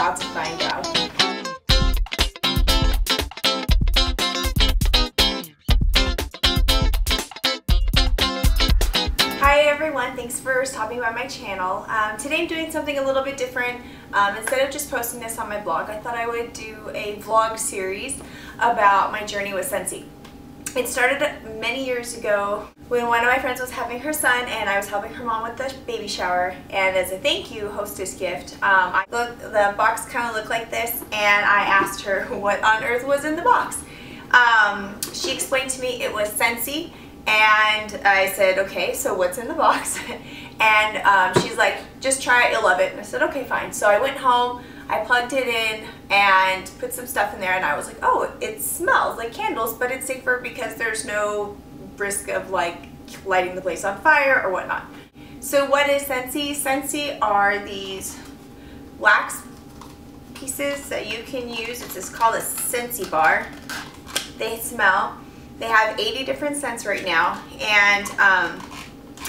about to find out. Hi everyone, thanks for stopping by my channel. Um, today I'm doing something a little bit different. Um, instead of just posting this on my blog, I thought I would do a vlog series about my journey with Scentsy. It started many years ago when one of my friends was having her son and I was helping her mom with the baby shower. And as a thank you hostess gift um, I look, the box kind of looked like this and I asked her what on earth was in the box. Um, she explained to me it was Scentsy and I said okay so what's in the box? And um, she's like just try it you'll love it. And I said okay fine. So I went home I plugged it in and put some stuff in there and I was like, oh, it smells like candles, but it's safer because there's no risk of like lighting the place on fire or whatnot. So what is Scentsy? Scentsy are these wax pieces that you can use. It's called a Scentsy bar. They smell. They have 80 different scents right now and um,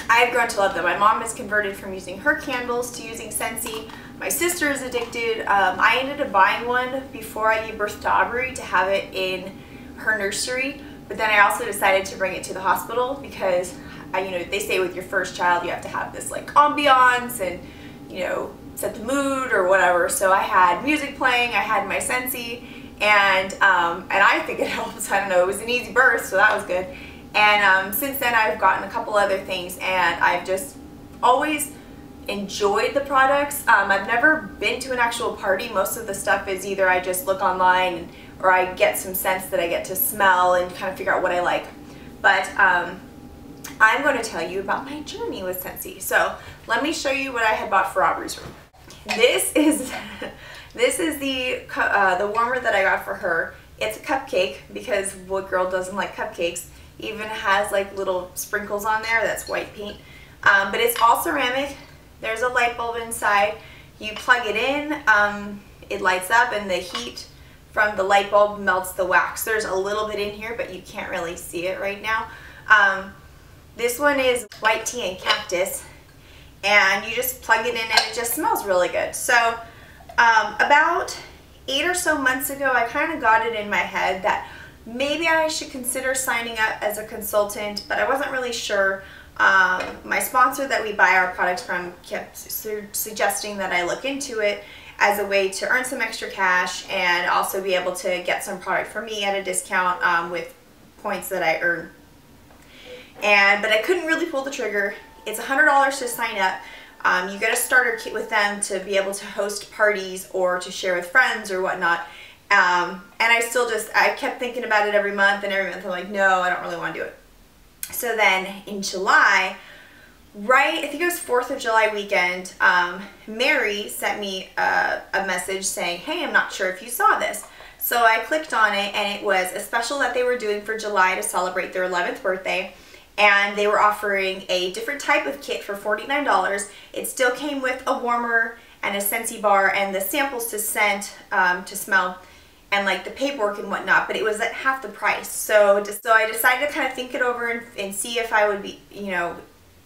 I've grown to love them. My mom has converted from using her candles to using Scentsy. My sister is addicted. Um, I ended up buying one before I gave birth to Aubrey to have it in her nursery, but then I also decided to bring it to the hospital because, I, you know, they say with your first child you have to have this like ambiance and, you know, set the mood or whatever. So I had music playing, I had my Scentsy, and um, and I think it helps. I don't know, it was an easy birth, so that was good. And um, since then I've gotten a couple other things and I've just always enjoyed the products. Um, I've never been to an actual party. Most of the stuff is either I just look online or I get some scents that I get to smell and kind of figure out what I like. But um, I'm going to tell you about my journey with Scentsy. So let me show you what I had bought for Aubrey's room. This is this is the uh, the warmer that I got for her. It's a cupcake because what girl doesn't like cupcakes? Even has like little sprinkles on there. That's white paint. Um, but it's all ceramic. There's a light bulb inside. You plug it in, um, it lights up and the heat from the light bulb melts the wax. There's a little bit in here, but you can't really see it right now. Um, this one is white tea and cactus and you just plug it in and it just smells really good. So um, about eight or so months ago, I kind of got it in my head that maybe I should consider signing up as a consultant, but I wasn't really sure. Um, my sponsor that we buy our products from kept su suggesting that I look into it as a way to earn some extra cash and also be able to get some product for me at a discount um, with points that I earn. And But I couldn't really pull the trigger. It's $100 to sign up. Um, you get a starter kit with them to be able to host parties or to share with friends or whatnot. Um, and I still just, I kept thinking about it every month and every month I'm like, no, I don't really want to do it. So then in July, right, I think it was 4th of July weekend, um, Mary sent me a, a message saying, hey, I'm not sure if you saw this. So I clicked on it and it was a special that they were doing for July to celebrate their 11th birthday. And they were offering a different type of kit for $49. It still came with a warmer and a Scentsy bar and the samples to scent, um, to smell and like the paperwork and whatnot, but it was at half the price. So so I decided to kind of think it over and, and see if I would be, you know,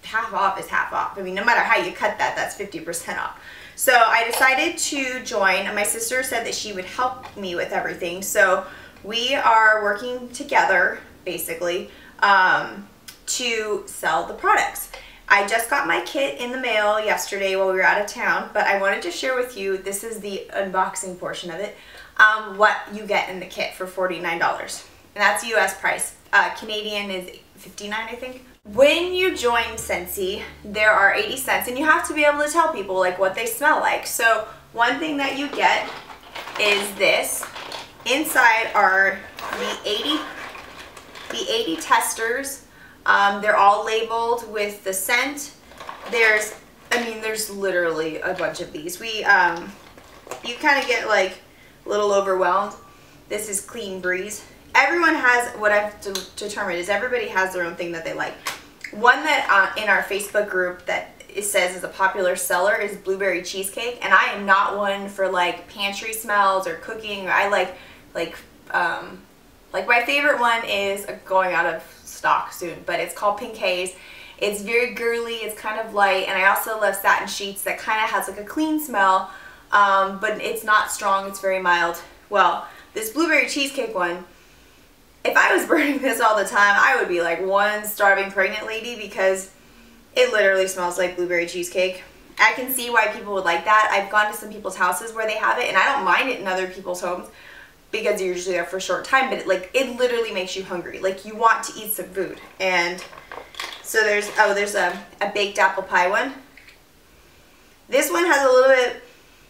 half off is half off. I mean, no matter how you cut that, that's 50% off. So I decided to join. My sister said that she would help me with everything. So we are working together, basically, um, to sell the products. I just got my kit in the mail yesterday while we were out of town, but I wanted to share with you, this is the unboxing portion of it um, what you get in the kit for $49. And that's US price. Uh, Canadian is 59 I think. When you join Scentsy, there are 80 scents and you have to be able to tell people like what they smell like. So one thing that you get is this. Inside are the 80, the 80 testers. Um, they're all labeled with the scent. There's, I mean, there's literally a bunch of these. We, um, you kind of get like a little overwhelmed. This is Clean Breeze. Everyone has, what I've determined is everybody has their own thing that they like. One that uh, in our Facebook group that it says is a popular seller is blueberry cheesecake and I am not one for like pantry smells or cooking. I like like um, like my favorite one is going out of stock soon but it's called Pink Haze. It's very girly, it's kind of light and I also love satin sheets that kind of has like a clean smell um, but it's not strong. It's very mild. Well, this blueberry cheesecake one, if I was burning this all the time, I would be like one starving pregnant lady because it literally smells like blueberry cheesecake. I can see why people would like that. I've gone to some people's houses where they have it and I don't mind it in other people's homes because you're usually there for a short time, but it, like it literally makes you hungry. Like you want to eat some food. And so there's, oh, there's a, a baked apple pie one. This one has a little bit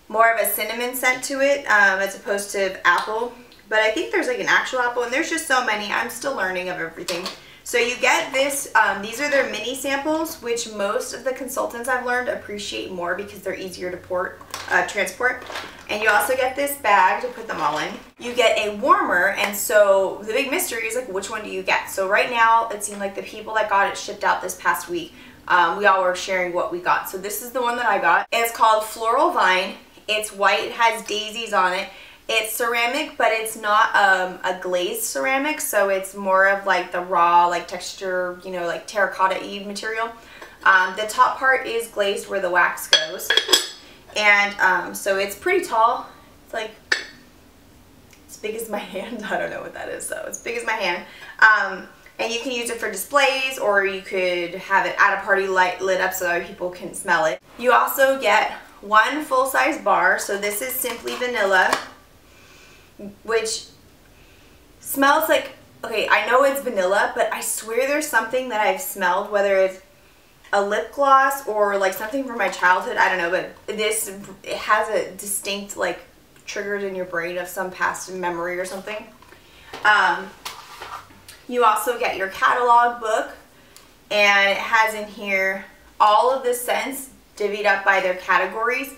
more of a cinnamon scent to it um, as opposed to apple. But I think there's like an actual apple and there's just so many. I'm still learning of everything. So you get this, um, these are their mini samples, which most of the consultants I've learned appreciate more because they're easier to port, uh, transport. And you also get this bag to put them all in. You get a warmer, and so the big mystery is like, which one do you get? So right now, it seemed like the people that got it shipped out this past week, um, we all were sharing what we got. So this is the one that I got. It's called Floral Vine. It's white, it has daisies on it. It's ceramic, but it's not um, a glazed ceramic, so it's more of like the raw, like texture, you know, like terracotta-y material. Um, the top part is glazed where the wax goes. And um, so it's pretty tall. It's like as big as my hand. I don't know what that is, so it's big as my hand. Um, and you can use it for displays or you could have it at a party light lit up so that people can smell it. You also get one full-size bar. So this is simply vanilla which smells like, okay, I know it's vanilla, but I swear there's something that I've smelled, whether it's a lip gloss or like something from my childhood, I don't know, but this, it has a distinct like triggered in your brain of some past memory or something. Um, you also get your catalog book and it has in here all of the scents divvied up by their categories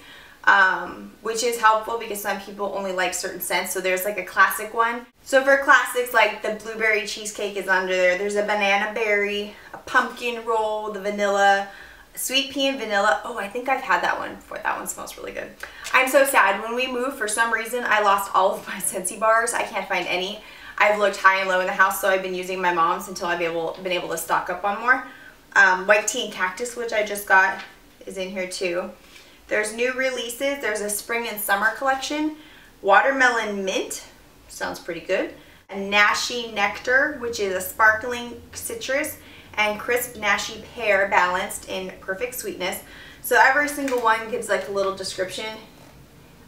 um, which is helpful because some people only like certain scents. So there's like a classic one. So for classics, like the blueberry cheesecake is under there. There's a banana berry, a pumpkin roll, the vanilla, sweet pea and vanilla. Oh, I think I've had that one before. That one smells really good. I'm so sad. When we moved, for some reason, I lost all of my Scentsy bars. I can't find any. I've looked high and low in the house, so I've been using my mom's until I've able, been able to stock up on more. Um, white tea and cactus, which I just got, is in here too. There's new releases. There's a spring and summer collection. Watermelon mint, sounds pretty good. A Nashi nectar, which is a sparkling citrus, and crisp Nashi pear balanced in perfect sweetness. So every single one gives like a little description,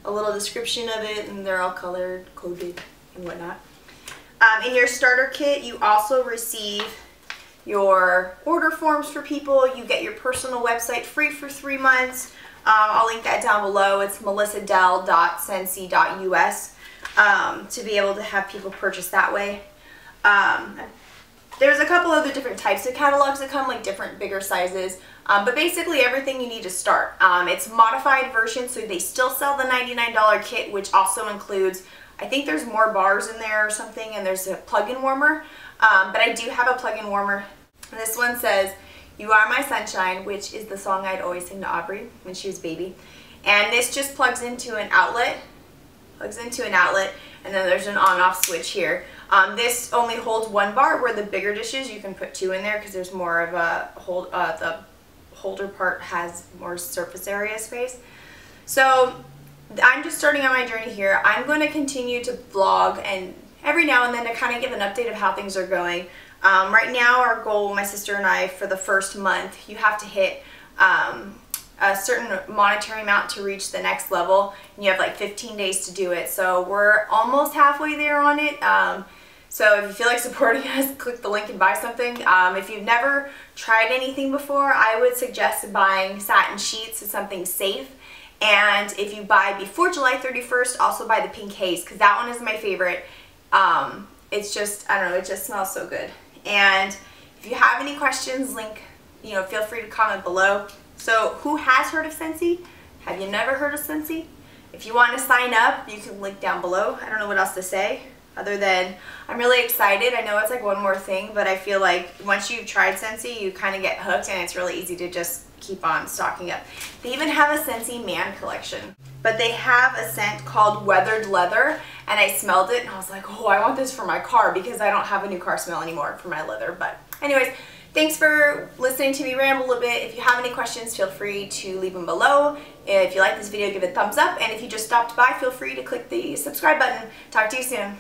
a little description of it, and they're all colored, coded, and whatnot. Um, in your starter kit, you also receive your order forms for people. You get your personal website free for three months. Um, I'll link that down below. It's melissadell.scentsy.us um, to be able to have people purchase that way. Um, there's a couple other different types of catalogs that come, like different bigger sizes. Um, but basically everything you need to start. Um, it's modified version, so they still sell the $99 kit, which also includes, I think there's more bars in there or something, and there's a plug-in warmer. Um, but I do have a plug-in warmer. And this one says, you Are My Sunshine, which is the song I'd always sing to Aubrey when she was baby. And this just plugs into an outlet, plugs into an outlet, and then there's an on-off switch here. Um, this only holds one bar, where the bigger dishes you can put two in there because there's more of a hold. Uh, the holder part has more surface area space. So I'm just starting on my journey here. I'm going to continue to vlog and every now and then to kind of give an update of how things are going. Um, right now our goal, my sister and I, for the first month, you have to hit um, a certain monetary amount to reach the next level and you have like 15 days to do it. So we're almost halfway there on it. Um, so if you feel like supporting us, click the link and buy something. Um, if you've never tried anything before, I would suggest buying satin sheets. It's something safe. And if you buy before July 31st, also buy the pink haze because that one is my favorite. Um, it's just, I don't know, it just smells so good. And if you have any questions, link, you know, feel free to comment below. So who has heard of Scentsy? Have you never heard of Scentsy? If you want to sign up, you can link down below. I don't know what else to say other than I'm really excited. I know it's like one more thing, but I feel like once you've tried Scentsy, you kind of get hooked and it's really easy to just keep on stocking up. They even have a Scentsy Man collection, but they have a scent called Weathered Leather and I smelled it and I was like, oh, I want this for my car because I don't have a new car smell anymore for my leather. But anyways, Thanks for listening to me ramble a bit. If you have any questions, feel free to leave them below. If you like this video, give it a thumbs up. And if you just stopped by, feel free to click the subscribe button. Talk to you soon.